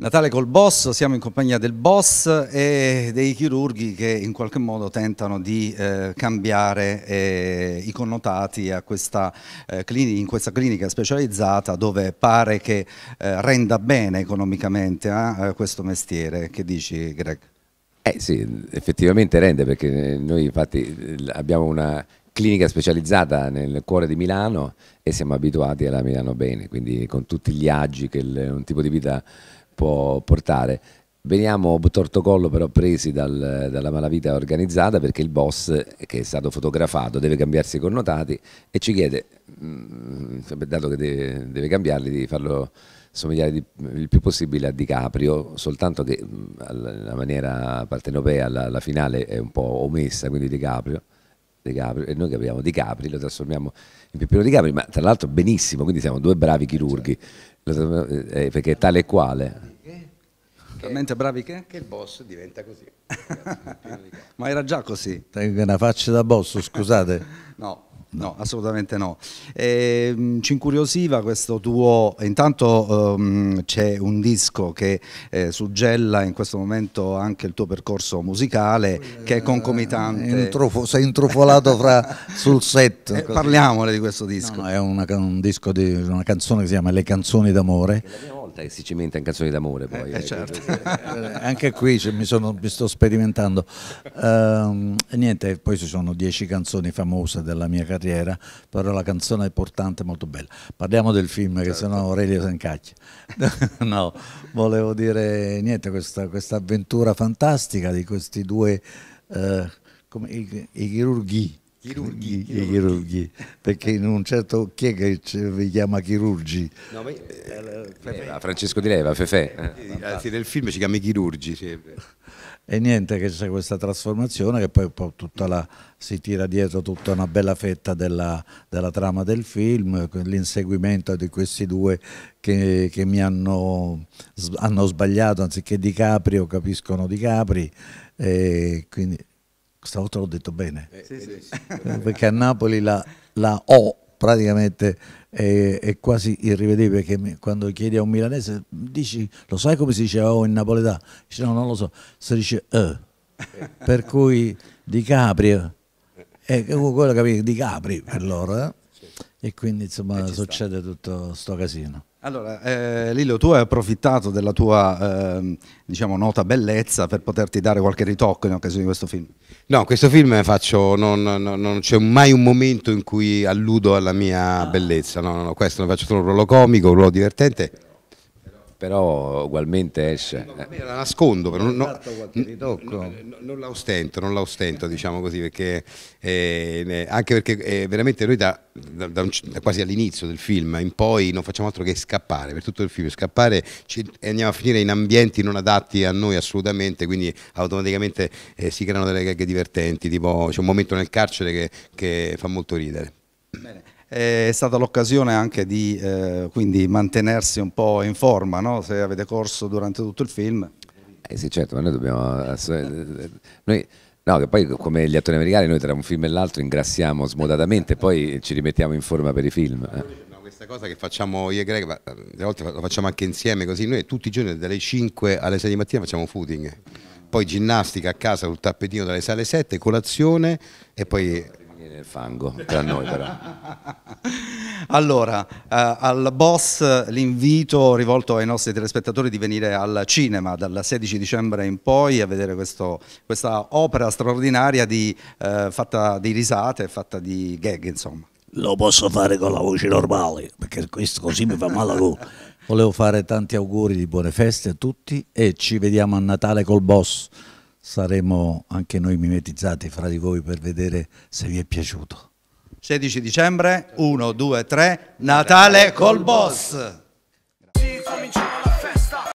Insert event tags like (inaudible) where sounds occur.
Natale col boss, siamo in compagnia del boss e dei chirurghi che in qualche modo tentano di eh, cambiare eh, i connotati questa, eh, in questa clinica specializzata dove pare che eh, renda bene economicamente eh, questo mestiere. Che dici Greg? Eh sì, effettivamente rende perché noi infatti abbiamo una clinica specializzata nel cuore di Milano e siamo abituati alla Milano bene, quindi con tutti gli agi che un tipo di vita può portare. Veniamo torto collo però presi dal, dalla malavita organizzata perché il boss che è stato fotografato deve cambiarsi i connotati e ci chiede, mm, dato che deve, deve cambiarli, di farlo somigliare di, il più possibile a DiCaprio, soltanto che mm, la maniera partenopea la, la finale è un po' omessa, quindi DiCaprio. DiCaprio e noi capiamo Di Capri, lo trasformiamo in Peppino Di Capri, ma tra l'altro benissimo, quindi siamo due bravi chirurghi, eh, perché è tale e quale. Talmente bravi che? Che il boss diventa così. (laughs) Ma era già così. Una faccia da boss, scusate. (laughs) no. No, assolutamente no. E, ehm, ci incuriosiva questo tuo, intanto um, c'è un disco che eh, suggella in questo momento anche il tuo percorso musicale che è concomitante. Intrufo, sei intrufolato fra, (laughs) sul set. Eh, parliamole di questo disco. No, no, è una, un disco di una canzone che si chiama Le canzoni d'amore volta che si cimenta in canzoni d'amore poi. Eh, eh, certo. Eh, anche qui mi, sono, mi, sto sperimentando. Uh, niente, poi ci sono dieci canzoni famose della mia carriera, però la canzone è portante, molto bella. Parliamo del film, certo. che sennò Aurelio si incacchia. (laughs) no, volevo dire niente, questa, questa, avventura fantastica di questi due, uh, come, i, i chirurghi Chirurghi, chirurghi. chirurghi. perché in un certo chi è che vi chiama chirurgi? No, ma, eh, eh, Francesco Di Leva, Fefe. Eh. Anzi, nel film ci chiama chirurgi. Sì. E niente, che c'è questa trasformazione che poi, poi la, si tira dietro tutta una bella fetta della, della trama del film, l'inseguimento di questi due che, che mi hanno, hanno, sbagliato, anziché Di Capri o capiscono Di Capri. E quindi stavolta l'ho detto bene, eh, sì, sì. perché a Napoli la, la O praticamente è, è, quasi irrivedibile, perché quando chiedi a un milanese, dici, lo sai come si dice O in napoletano? Dice no, non lo so, si dice E, per cui Di Capri, è quello che Di Capri per loro, eh? E quindi insomma succede sta. tutto questo casino. Allora, eh, Lillo, tu hai approfittato della tua eh, diciamo, nota bellezza per poterti dare qualche ritocco in occasione di questo film? No, questo film faccio, non, non, non c'è mai un momento in cui alludo alla mia bellezza, no, no, no questo lo faccio solo un ruolo comico, un ruolo divertente però ugualmente esce. No, me la nascondo, però non, no, non, non, la ostento, non la ostento diciamo così, perché, eh, anche perché eh, veramente noi da, da, da, da quasi all'inizio del film in poi non facciamo altro che scappare, per tutto il film, scappare ci, e andiamo a finire in ambienti non adatti a noi assolutamente, quindi automaticamente eh, si creano delle gag divertenti, tipo c'è un momento nel carcere che, che fa molto ridere. È stata l'occasione anche di eh, quindi mantenersi un po' in forma, no? se avete corso durante tutto il film. Eh sì certo, ma noi dobbiamo... Noi, no, che poi come gli attori americani noi tra un film e l'altro ingrassiamo smodatamente e poi ci rimettiamo in forma per i film. Eh. questa cosa che facciamo io e Greg, a volte lo facciamo anche insieme così, noi tutti i giorni dalle 5 alle 6 di mattina facciamo footing, poi ginnastica a casa sul tappetino dalle 6 alle 7, colazione e poi nel fango tra noi però. (laughs) allora, eh, al boss l'invito rivolto ai nostri telespettatori di venire al cinema dal 16 dicembre in poi a vedere questo, questa opera straordinaria di, eh, fatta di risate, fatta di gag insomma. Lo posso fare con la voce normale, perché questo così mi fa male a gola. Volevo fare tanti auguri di buone feste a tutti e ci vediamo a Natale col boss saremo anche noi mimetizzati fra di voi per vedere se vi è piaciuto. 16 dicembre, 1, 2, 3, Natale col boss!